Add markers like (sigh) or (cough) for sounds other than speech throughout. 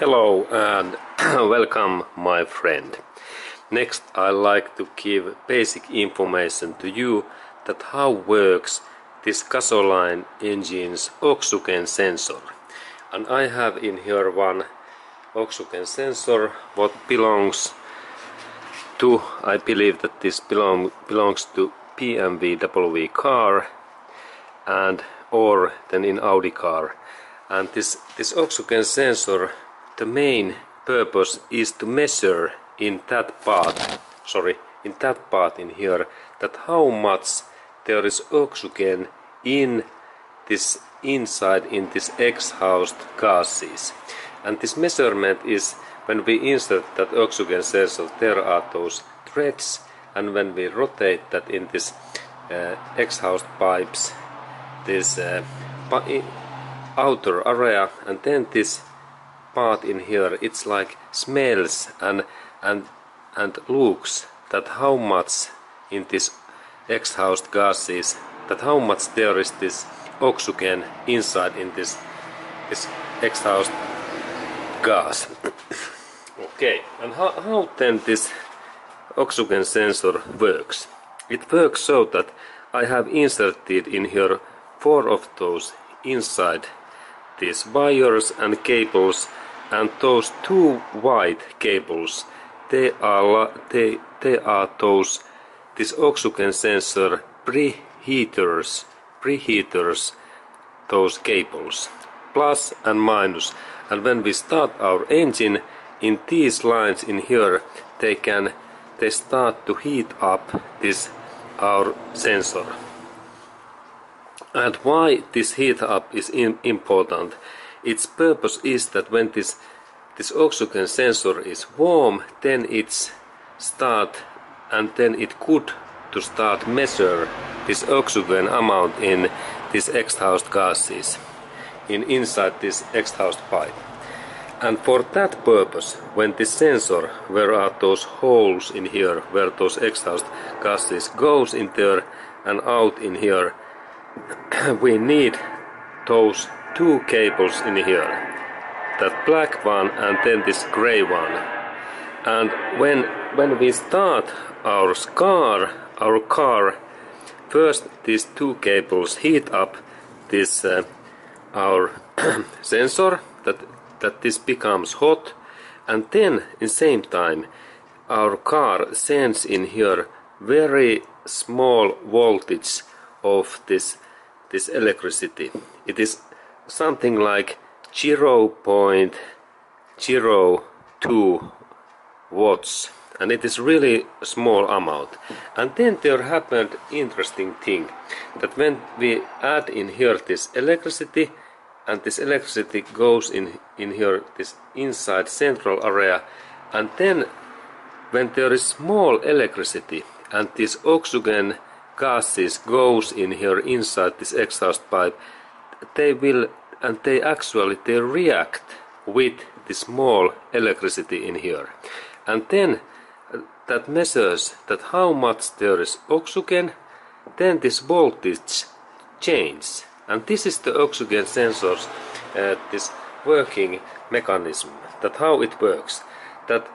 Hello and (clears throat) welcome my friend. Next I like to give basic information to you that how works this gasoline engine's oxygen sensor. And I have in here one oxygen sensor what belongs to I believe that this belong, belongs to BMW car and or then in Audi car and this this oxygen sensor the main purpose is to measure in that part sorry in that part in here that how much there is oxygen in this inside in this exhaust gases. And this measurement is when we insert that oxygen sensor there are those threads and when we rotate that in this uh, exhaust pipes this uh, outer area and then this part in here it's like smells and and and looks that how much in this exhaust gases that how much there is this oxygen inside in this this exhaust gas. (coughs) Okay and how, how then this oxygen sensor works? It works so that I have inserted in here four of those inside these wires and cables and those two white cables they are they they are those this oxygen sensor preheaters preheaters those cables plus and minus. And when we start our engine in these lines in here they can they start to heat up this our sensor and why this heat up is important? Its purpose is that when this this oxygen sensor is warm then it's start and then it could to start measure this oxygen amount in this exhaust gases in inside this exhaust pipe. And for that purpose when this sensor where are those holes in here where those exhaust gases goes in there and out in here (coughs) we need those two cables in here. That black one and then this gray one. And when when we start our car our car first these two cables heat up this uh, our (coughs) sensor that that this becomes hot. And then in same time our car sends in here very small voltage of this this electricity. It is something like 0.02 watts and it is really small amount. And then there happened interesting thing that when we add in here this electricity and this electricity goes in, in here this inside central area and then when there is small electricity and this oxygen gases goes in here inside this exhaust pipe they will and they actually they react with the small electricity in here. And then that measures that how much there is oxygen then this voltage changes. And this is the oxygen sensors uh, this working mechanism that how it works. That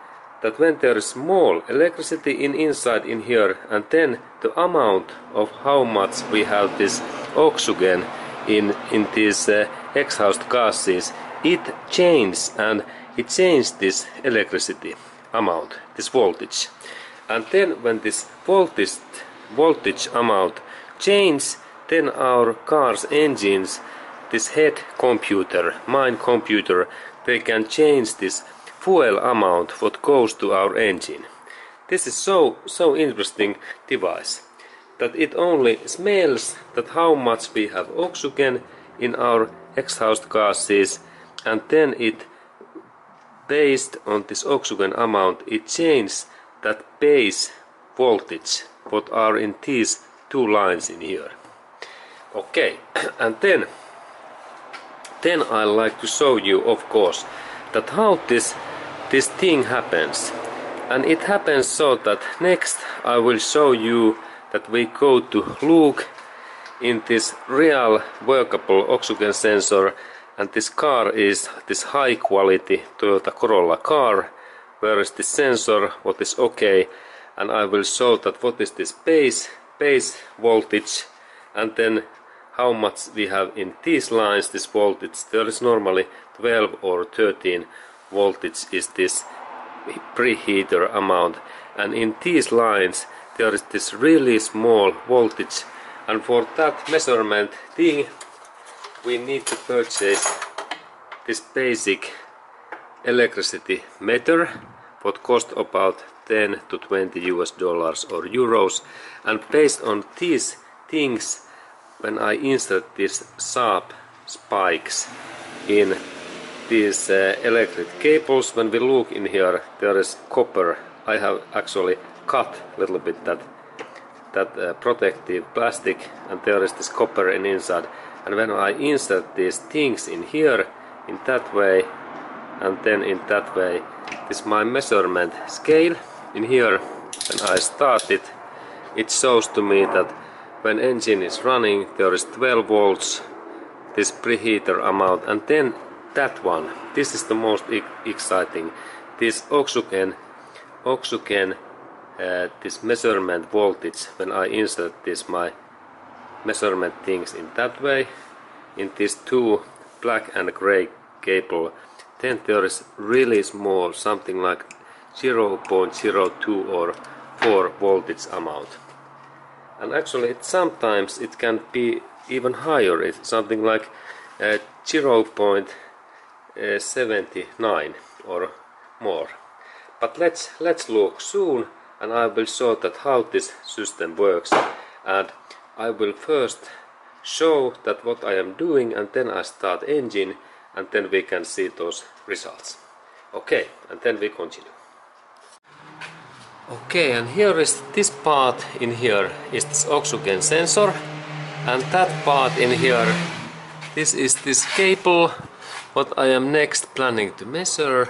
that when there is small electricity in inside in here and then the amount of how much we have this oxygen in in these uh, exhaust gases. It changes and it changes this electricity amount this voltage. And then when this voltage voltage amount changes then our car's engines this head computer mind computer they can change this fuel amount what goes to our engine. This is so so interesting device that it only smells that how much we have oxygen in our exhaust gases and then it based on this oxygen amount it changes that base voltage what are in these two lines in here okay (clears throat) and then then I like to show you of course that how this this thing happens. And it happens so that next I will show you that we go to look in this real workable oxygen sensor. And this car is this high quality Toyota Corolla car. Where is the sensor? What is okay? And I will show that what is this base base voltage. And then how much we have in these lines this voltage there is normally 12 or 13 voltage is this preheater amount. And in these lines there is this really small voltage. And for that measurement thing we need to purchase this basic electricity meter what cost about 10 to 20 US dollars or euros. And based on these things when I insert these sharp spikes in these uh, electric cables when we look in here there is copper. I have actually cut a little bit that that uh, protective plastic and there is this copper in inside. And when I insert these things in here in that way and then in that way this my measurement scale in here when I start it it shows to me that when engine is running there is 12 volts this preheater amount and then that one. This is the most exciting. This oxygen oxygen uh, this measurement voltage when I insert this my measurement things in that way. In these two black and gray cable then there is really small something like 0.02 or 4 voltage amount. And actually it, sometimes it can be even higher. It's something like uh, Eh, 0.79 or more. But let's let's look soon and I will show that how this system works. And I will first show that what I am doing and then I start engine and then we can see those results. Okay and then we continue. Okay and here is this part in here is this oxygen sensor and that part in here this is this cable what I am next planning to measure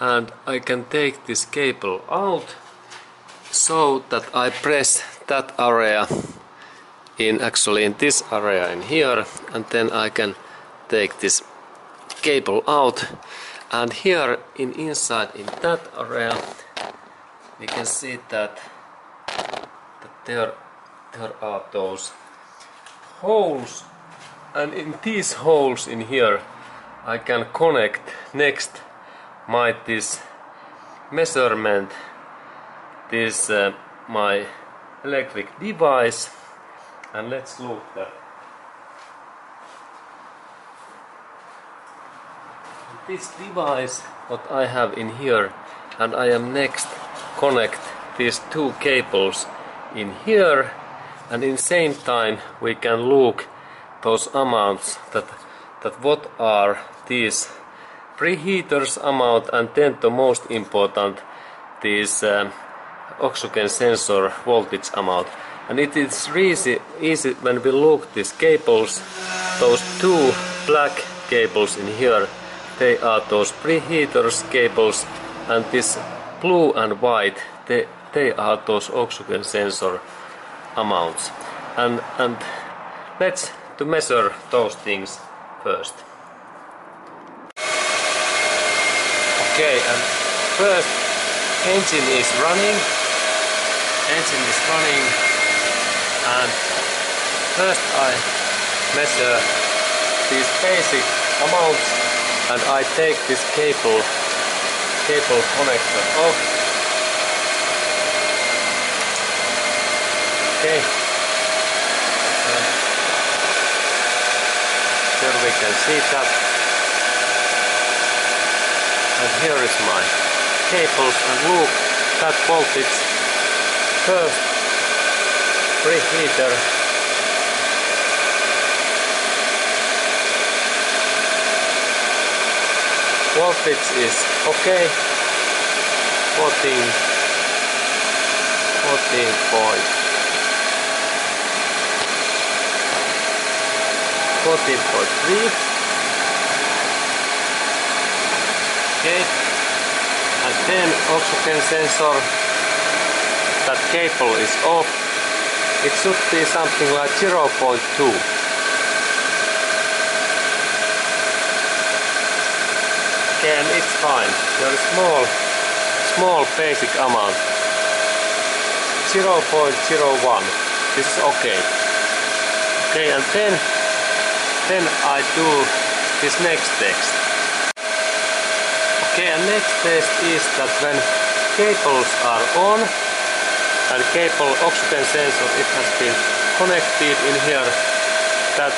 and I can take this cable out so that I press that area in actually in this area in here and then I can take this cable out. And here in inside in that area we can see that, that there, there are those holes. And in these holes in here I can connect next my this measurement this uh, my electric device and let's look that this device what I have in here and I am next connect these two cables in here and in same time we can look those amounts that that what are these preheaters amount and then the most important this um, oxygen sensor voltage amount and it is really easy when we look these cables those two black cables in here they are those preheaters cables and this blue and white they, they are those oxygen sensor amounts. And and let's to measure those things first okay and first engine is running. Engine is running. And first I measure these basic amounts and I take this cable cable connector off. Okay. Um, there we can see that and here is my cables and look that voltage first preheater. Voltage is okay 14 14 point 14.3 okay and then oxygen sensor that cable is off it should be something like 0.2 Okay, and it's fine. Is small, small basic amount. 0.01. This is okay. Okay, and then, then I do this next text. Okay, and next test is that when cables are on and cable oxygen sensor it has been connected in here that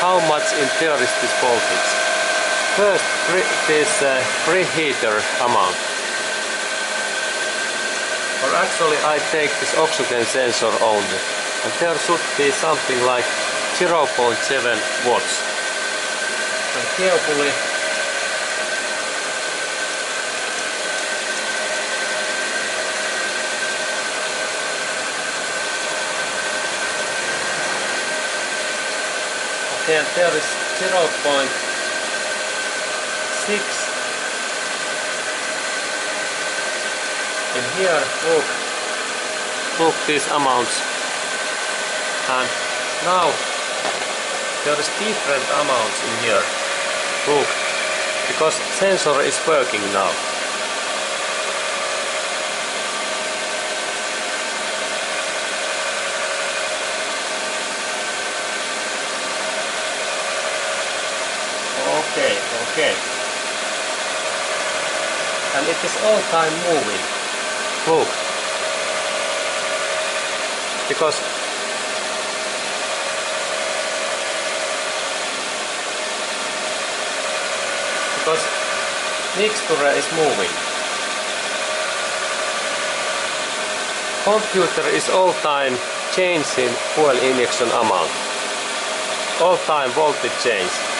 how much in there is this voltage. First this uh, preheater amount. Or actually I take this oxygen sensor only and there should be something like 0.7 watts. And carefully And there is 0.6 in here look look these amounts. And now there is different amounts in here. Look because sensor is working now okay okay and it is all time moving look because because mixture is moving computer is all time changing fuel injection amount. All time voltage change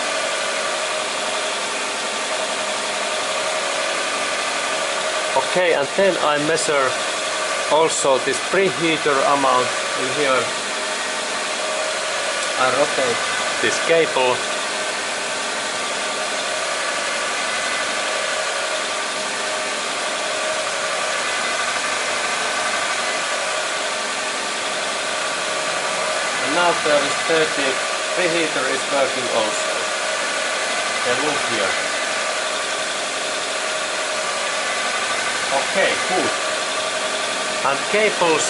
Okay, and then I measure also this preheater amount in here. I rotate this cable. And now there is 30, preheater is working also. And look here. Okay, good. And cables,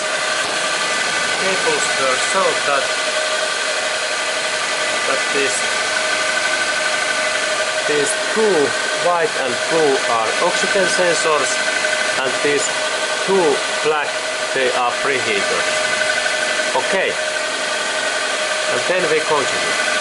cables were so that that this these two white and blue are oxygen sensors, and these two black they are preheaters. Okay, and then we continue.